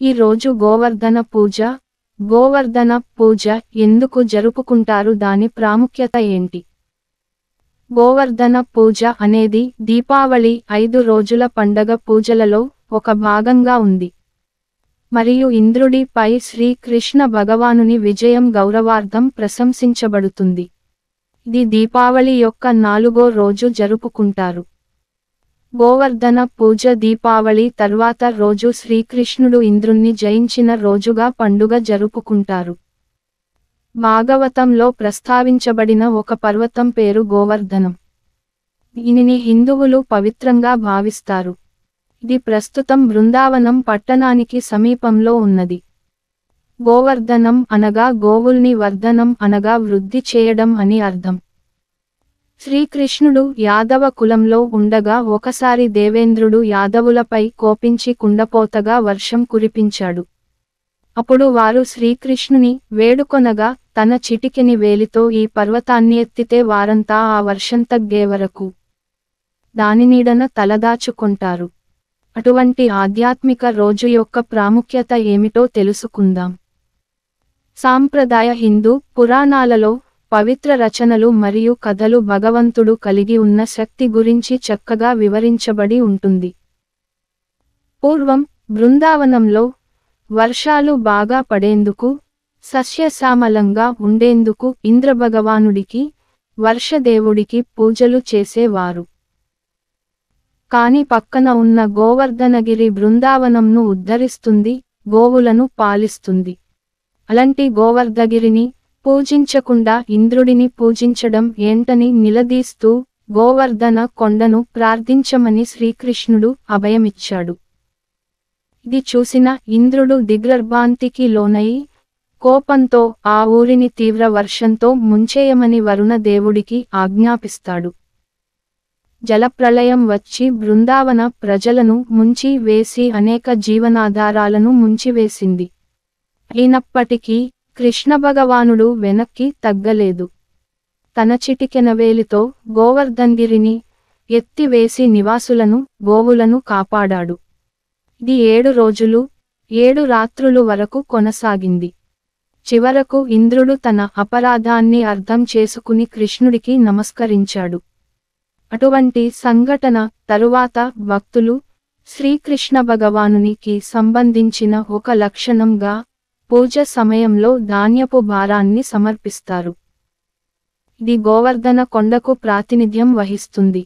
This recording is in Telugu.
ఈ రోజు గోవర్ధన పూజ. గోవర్ధన పూజ ఎందుకు జరుపుకుంటారు? దాని ప్రాముఖ్యత ఏంటి? గోవర్ధన పూజ అనేది దీపావళి ఐదు రోజుల పండగ పూజలలో ఒక భాగంగా ఉంది. మరియు ఇంద్రుడిపై శ్రీకృష్ణ భగవానుని విజయం గౌరవార్థం ప్రశంసించబడుతుంది. ఇది దీపావళి యొక్క నాలుగో రోజు జరుపుకుంటారు. గోవర్ధన పూజ దీపావళి తర్వాత రోజు శ్రీకృష్ణుడు ఇంద్రుణ్ణి జయించిన రోజుగా పండుగ జరుపుకుంటారు. భాగవతంలో ప్రస్తావించబడిన ఒక పర్వతం పేరు గోవర్ధనం. దీనిని హిందువులు పవిత్రంగా భావిస్తారు. ఇది ప్రస్తుతం బృందావనం పట్టణానికి సమీపంలో ఉన్నది. గోవర్ధనం అనగా గోవుల్ని వర్ధనం అనగా వృద్ధి చేయడం అని అర్థం. శ్రీకృష్ణుడు యాదవ కులంలో ఉండగా ఒకసారి దేవేంద్రుడు యాదవులపై కోపించి కుండపోతగా వర్షం కురిపించాడు. అప్పుడు వారు శ్రీకృష్ణుని వేడుకొనగా తన చిటికెని వేలితో ఈ పర్వతాన్ని ఎత్తితే వారంతా ఆ వర్షం తగ్గే వరకు దాని నీడన తలదాచుకుంటారు. అటువంటి ఆధ్యాత్మిక రోజు యొక్క ప్రాముఖ్యత ఏమిటో తెలుసుకుందాం. సాంప్రదాయ హిందూ పురాణాలలో పవిత్ర రచనలు మరియు కథలు భగవంతుడు కలిగి ఉన్న శక్తి గురించి చక్కగా వివరించబడి ఉంటుంది. పూర్వం బృందావనంలో వర్షాలు బాగా పడేందుకు సస్యశ్యామలంగా ఉండేందుకు ఇంద్రభగవానుడికి వర్షదేవుడికి పూజలు చేసేవారు. కాని పక్కన ఉన్న గోవర్ధనగిరి బృందావనంను ఉద్ధరిస్తుంది గోవులను పాలిస్తుంది. అలాంటి గోవర్ధగిరిని పూజించకుండా ఇంద్రుడిని పూజించడం ఏంటని నిలదీస్తూ గోవర్ధన కొండను ప్రార్థించమని శ్రీకృష్ణుడు అభయమిచ్చాడు. ఇది చూసిన ఇంద్రుడు దిగ్రర్భాంతికి లోనయి కోపంతో ఆ ఊరిని తీవ్ర వర్షంతో ముంచేయమని వరుణ దేవుడికి ఆజ్ఞాపిస్తాడు. జలప్రళయం వచ్చి బృందావన ప్రజలను ముంచి వేసి అనేక జీవనాధారాలను ముంచివేసింది. అయినప్పటికీ కృష్ణభగవానుడు వెనక్కి తగ్గలేదు. తన చిటికెనవేలితో గోవర్ధన్గిరిని ఎత్తివేసి నివాసులను గోవులను కాపాడాడు. ఇది ఏడు రోజులు ఏడు రాత్రులు వరకు కొనసాగింది. చివరకు ఇంద్రుడు తన అపరాధాన్ని అర్థం చేసుకుని కృష్ణుడికి నమస్కరించాడు. అటువంటి సంఘటన తరువాత భక్తులు శ్రీకృష్ణ భగవానునికి సంబంధించిన ఒక లక్షణంగా పూజ సమయంలో ధాన్యపు భారాన్ని సమర్పిస్తారు. ఇది గోవర్ధన కొండకు ప్రాతినిధ్యం వహిస్తుంది.